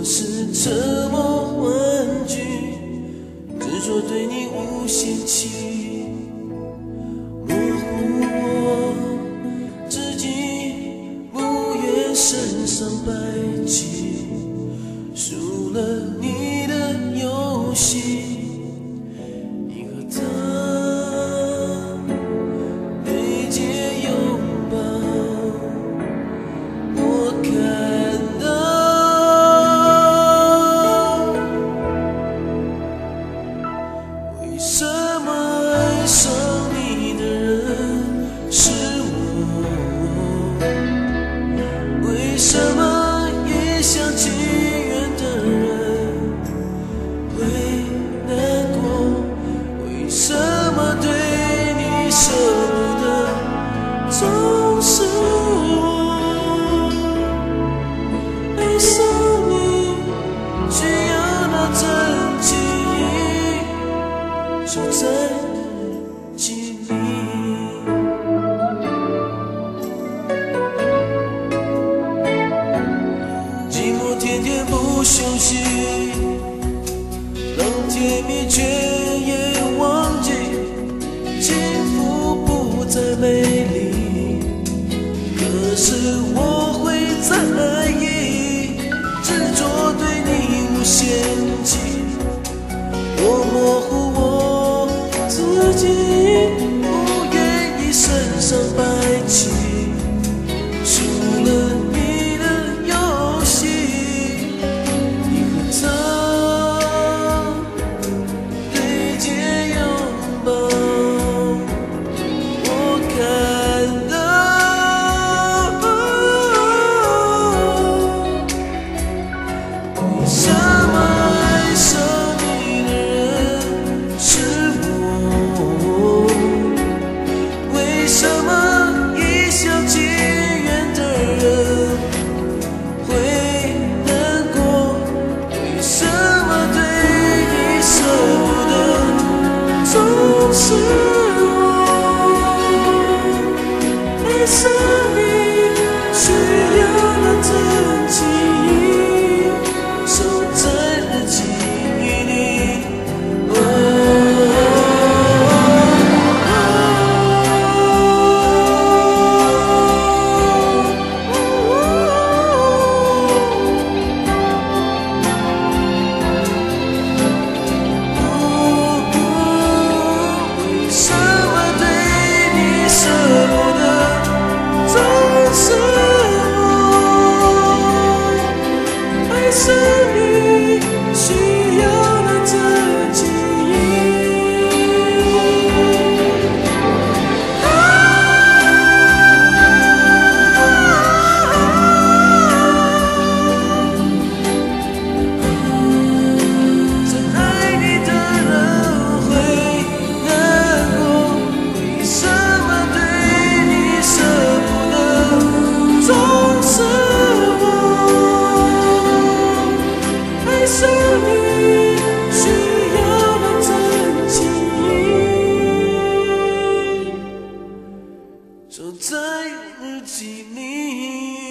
我是这么婉拒，执着对你无限期，模糊我自己，不愿身上白气，输了。天天不休息，冷甜蜜却也忘记，幸福不再美丽。可是我会在意，执着对你无限期，我模糊我自己，不愿意深深白起。to 声音需要那真在记忆